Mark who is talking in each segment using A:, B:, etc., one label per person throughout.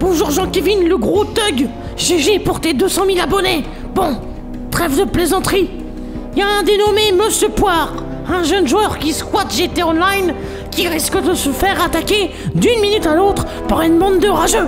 A: Bonjour Jean-Kevin, le gros thug GG pour tes 200 000 abonnés Bon, trêve de plaisanterie. Y a un dénommé Monsieur Poire, un jeune joueur qui squatte GT Online, qui risque de se faire attaquer d'une minute à l'autre par une bande de rageux.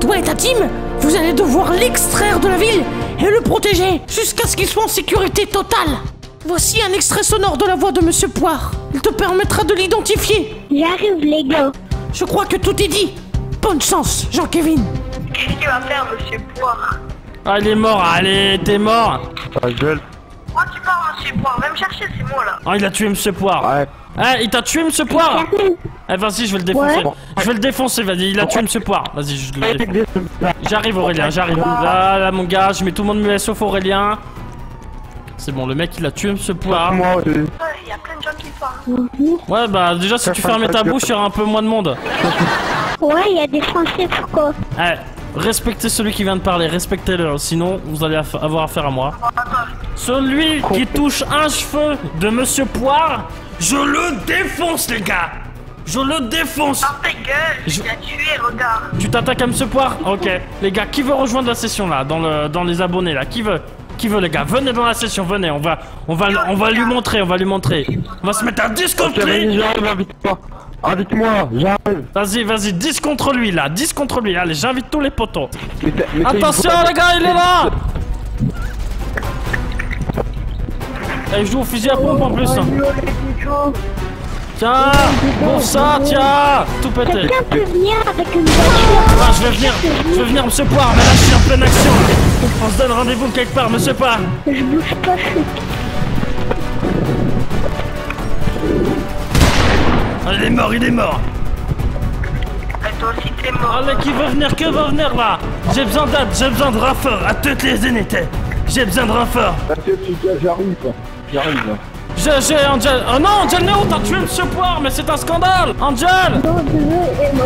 A: Toi et ta team, vous allez devoir l'extraire de la ville et le protéger jusqu'à ce qu'il soit en sécurité totale. Voici un extrait sonore de la voix de Monsieur Poire. Il te permettra de l'identifier.
B: J'arrive les gars.
A: Je crois que tout est dit. Bonne chance, Jean-Kevin.
C: Qu'est-ce qu'il va faire, monsieur Poire
D: Ah, il est mort, allez, t'es mort
E: Ta gueule.
C: Moi, tu pars, monsieur Poire. Va me chercher, c'est moi là.
D: Ah, il a tué Monsieur Poire
E: Ouais.
D: Eh, il t'a tué Monsieur Poire. Eh, vas-y, je vais le défoncer.
B: Ouais.
D: Je vais le défoncer, vas-y, il a tué Monsieur Poire. Vas-y, je le défonce. J'arrive, Aurélien, j'arrive. Là, là, mon gars, je mets tout le monde muet sauf Aurélien. C'est bon, le mec, il a tué Monsieur Poire.
E: Moi aussi.
C: Ouais, il y a plein de gens qui parlent.
D: Ouais, bah, déjà, si tu fermais ta bouche, il y aura un peu moins de monde.
B: Ouais, il y a des Français, pourquoi
D: Eh, respectez celui qui vient de parler, respectez-le, sinon vous allez avoir affaire à moi. Celui qui touche un cheveu de Monsieur Poire, je le défonce, les gars. Je le défonce.
C: Ah, ta gueule,
D: Je-
C: il a tué, regarde.
D: Tu t'attaques à Monsieur Poire? Ok. Les gars, qui veut rejoindre la session là, dans, le, dans les abonnés là? Qui veut? Qui veut les gars? Venez dans la session, venez, on va, on va, on va lui montrer, on va lui montrer. On va se mettre à 10
E: Ok, vas-y,
D: lui
E: j'arrive, invite-moi. Invite-moi, j'arrive.
D: Vas-y, vas-y, 10 contre lui là, 10 contre lui, allez, j'invite tous les potos.
E: Mais mais
D: Attention les gars, il est là je joue au fusil à pompe en plus. hein. Tiens, pour ça, tiens, tout pété.
B: Quelqu'un peut venir avec une voiture
D: Ah, je vais venir, je vais venir, monsieur Poire, mais là je suis en pleine action. On se donne rendez-vous quelque part, monsieur Poire.
B: Je bouge pas, je suis
D: Ah, il est mort, il est mort.
C: Et toi aussi, t'es mort.
D: Allez, qui veut venir, que veut venir là? J'ai besoin d'aide, j'ai besoin de renfort à toutes les unités. J'ai besoin de renfort.
E: J'arrive. J'arrive.
D: J'ai, j'ai Angel. Oh non, Angel Neo, t'as tué monsieur Poire, mais c'est un scandale Angel
B: Non, désolé,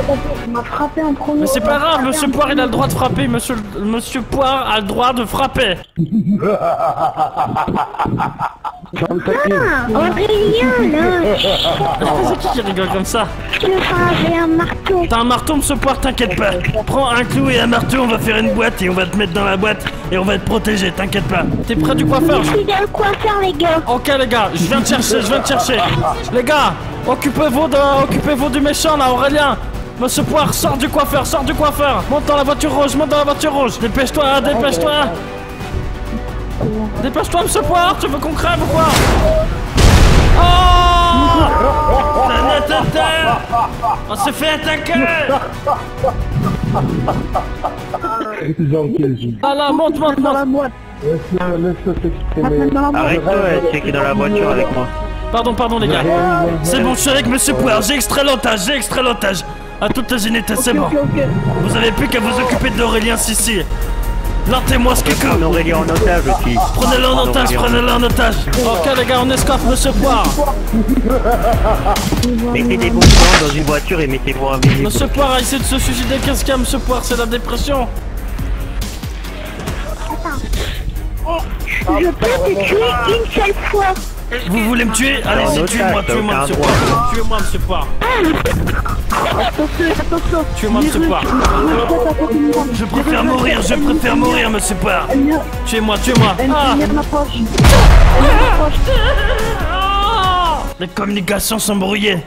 B: tapé, elle m'a frappé en premier.
D: Mais c'est pas grave, monsieur Poire il a le droit de frapper, monsieur, monsieur Poire a le droit de frapper.
B: Ah, Aurélien, là,
D: C'est qui qui rigole comme ça
B: tu le feras avec un marteau.
D: T'as un marteau, monsieur Poire, t'inquiète pas. Prends un clou et un marteau, on va faire une boîte et on va te mettre dans la boîte et on va te protéger, t'inquiète pas. T'es près du coiffeur
B: Je suis dans le coiffeur, les gars.
D: Ok les gars, je viens te chercher, je viens te chercher. Les gars, occupez-vous de, occupez-vous du méchant là, Aurélien. Monsieur Poire, sors du coiffeur, sors du coiffeur. Monte dans la voiture rouge, monte dans la voiture rouge. Dépêche-toi, dépêche-toi. Dépêche-toi, monsieur Poire, tu veux qu'on crève ou quoi Oh C'est un attentat On s'est fait attaquer
E: Jean, quel jeu.
D: Ah là, monte, monte, monte
E: Laisse-le, laisse-le s'exprimer.
F: Arrête-toi, c'est qui est dans la voiture avec moi.
D: Pardon, pardon les gars. C'est bon, je suis avec monsieur Poire, j'ai extrait l'otage, j'ai extrait l'otage. À toutes les unités, c'est bon. Vous avez plus qu'à vous occuper de l'Aurélien Sissi. Lantez-moi ce que
F: On aurait en otage aussi.
D: Prenez-le en otage, prenez-le en otage. Ok les gars, on escorte monsieur Poire.
F: Mettez des bons dans une voiture et mettez-vous invisible.
D: Monsieur Poire a essayé de se suicider. Qu'est-ce qu'il y a, monsieur Poire C'est la dépression.
B: Je peux te tuer une seule fois.
D: Vous voulez me tuer Allez-y, tuez-moi, tuez-moi, monsieur. Poire. Tuez-moi, monsieur Poire. Tuez-moi, monsieur Poire. Je préfère mourir, je préfère mourir, monsieur Poire. Tuez-moi, tuez-moi. Ah Les communications sont brouillées.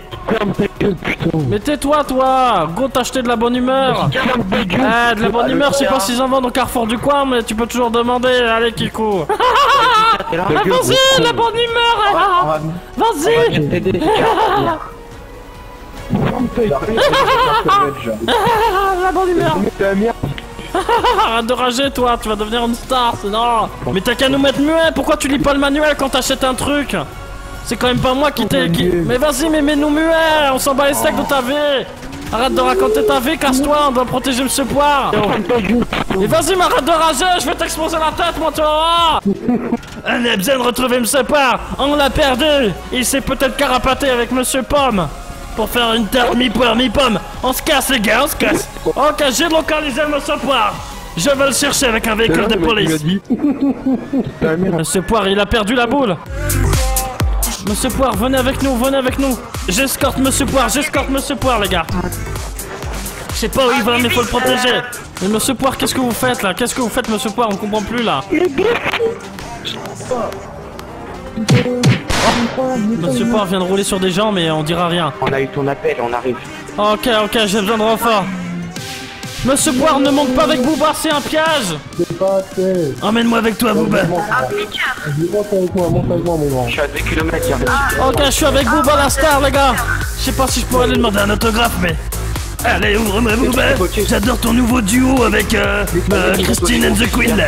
D: Mais tais-toi, toi Go t'acheter de la bonne humeur. Eh, de la bonne humeur, je sais pas s'ils en vendent au carrefour du coin, mais tu peux toujours demander. Allez, Kikou Ah, Vas-y, la bonne humeur ah, Vas-y. Ah, La bonne humeur. Arrête de rager, toi, tu vas devenir une star, sinon Mais t'as qu'à nous mettre muet, pourquoi tu lis pas le manuel quand t'achètes un truc? C'est quand même pas moi qui t'ai... qui- Mais vas-y, mais mets-nous muet, on s'en bat les steaks de ta vie Arrête de raconter ta vie, casse-toi, on doit protéger Monsieur Poire. Mais vas-y, mais arrête de rager, je vais t'exploser la tête, vas voir On a besoin de retrouver Monsieur Poire, on l'a perdu Il s'est peut-être carapaté avec Monsieur Pomme pour faire une tarte mi-poire, mi-pomme. On se casse, les gars, on se casse. Ok, j'ai localisé Monsieur Poire. Je vais le chercher avec un véhicule de police. Monsieur Poire, il a perdu la boule. Monsieur Poire, venez avec nous, venez avec nous. J'escorte Monsieur Poire, j'escorte Monsieur Poire, les gars. Je sais pas où il va, mais faut le protéger. Mais monsieur Poire, qu'est-ce que vous faites là? Qu'est-ce que vous faites, monsieur Poire? On comprend plus là.
B: Le défi.
D: Monsieur Poire vient de rouler sur des gens, mais on dira rien.
G: On a eu ton appel, on arrive.
D: Ok, ok, j'ai besoin de renfort. Monsieur Poire, ne monte pas avec Booba, c'est un piège
E: C'est pas assez.
D: Emmène-moi avec toi, Booba.
C: Un piqueur.
E: Monte avec moi, monte avec moi, mon grand.
G: Je suis à 2 km,
D: Ok, je suis avec Booba la star, les gars. Je sais pas si je pourrais lui demander un autographe, mais. Allez, ouvre-moi, Booba. J'adore ton nouveau duo avec euh, euh, Christine and the Queen là.